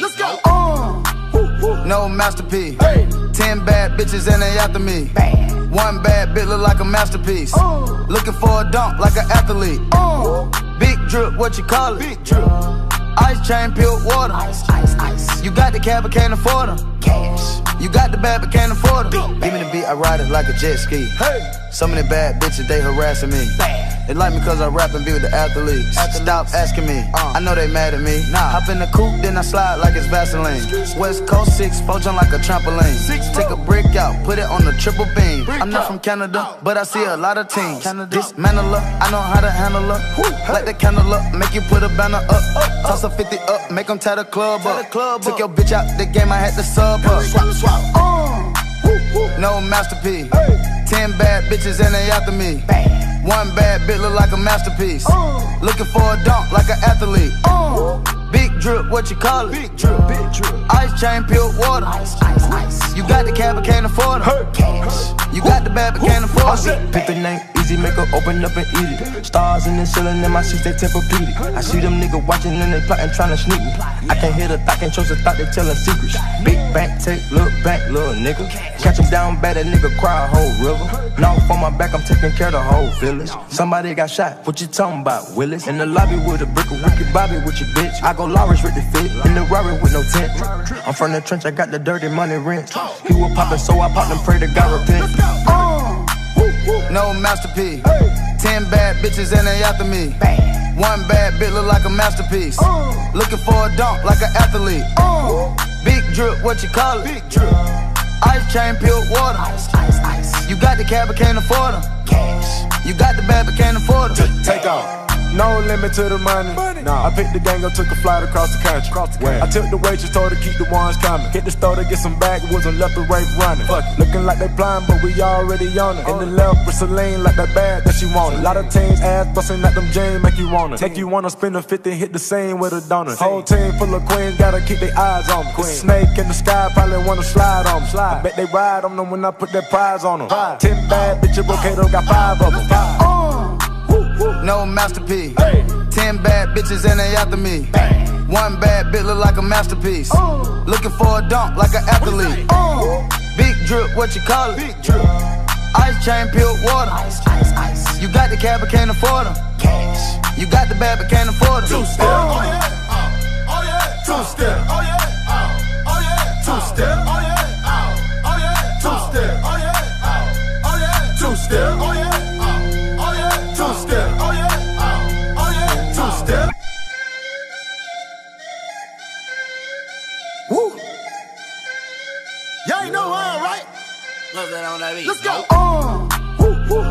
Let's go. Uh, no masterpiece. Hey. Ten bad bitches and they after me. Bad. One bad bitch look like a masterpiece. Uh. Looking for a dunk like an athlete. Uh. Big drip, what you call it? Big drip. Ice chain, peeled water. Ice, ice, ice. You got the cab, but can't afford them. Cash. You got the bad, but can't afford them. Give me the beat, I ride it like a jet ski. Hey. Some of the bad bitches, they harassing me. Bad. They like me cause I rap and be with the athletes. athletes. Stop asking me, uh. I know they mad at me. Nah. Hop in the coupe, then I slide like it's Vaseline. West Coast 6, four jump like a trampoline. Six, Take a brick out, put it on the triple beam. I'm not from Canada, but I see a lot of teams. Dismantle her, I know how to handle her. Light the candle up, make you put a banner up. Toss a 50 up, make them tie the club up. Took your bitch out the game, I had to sub her. Swap, swap. Uh. No masterpiece. Ten bad bitches and they after me. Bad. One bad bitch look like a masterpiece. Uh, Looking for a dunk like an athlete. Uh, big drip, what you call it? Big drip, big drip. Ice chain, peeled water. Ice, ice, ice. You got the cab, but can't afford it. Hey. Cash. Bad, but can't afford it. Pick the name easy, make her open up and eat it. Stars in the ceiling, in my seats, they Tempur-Pedic. I see them niggas watching and they plotting, trying to sneak me. I can't hear the thought, can't trust the thought, they telling secrets. Big bank, take, look back, little nigga. Catch him down bad, that nigga cry a whole river. Now on my back, I'm taking care of the whole village. Somebody got shot, what you talking about, Willis? In the lobby with a brick of wicked Bobby with your bitch. I go Lawrence with the fit, in the Rari with no tent. I'm from the trench, I got the dirty money rent. He was poppin', so I popped and pray to God repent. No masterpiece. Ten bad bitches and they after me. One bad bitch look like a masterpiece. Looking for a dunk like an athlete. Big drip, what you call it? Big drip. Ice chain, peeled water. Ice, ice, ice. You got the cab, but can't afford them. Cash. You got the bag, but can't afford them. Take off. No limit to the money. money. Nah. I picked the gang up, took a flight across the country. Across the country. I took the waitress, told her keep the ones coming. Hit the store to get some backwoods and left the right running. Fuck. Looking like they blind, but we already on it. In the left with Celine, like that bag that she wanted. A lot of teams ass busting at them jeans, make you wanna. Make you wanna spend a 50, hit the same with a donut. Whole team full of queens, gotta keep their eyes on. Queen. Snake in the sky, probably wanna slide on me. Slide. I bet they ride on them when I put that prize on them. Five. Ten bad bitches, okay, got five of them. Five. No masterpiece. Hey. Ten bad bitches and they after me. Bang. One bad bitch look like a masterpiece. Looking for a dunk like an athlete. Big drip, what you call it? Big drip. Ice chain, peeled water. Ice, ice, ice. You got the cab, but can't afford them. Cash. You got the bad, but can't afford them. Two step. Oh, Y'all ain't know how, right? Let's go. Uh, woo, woo.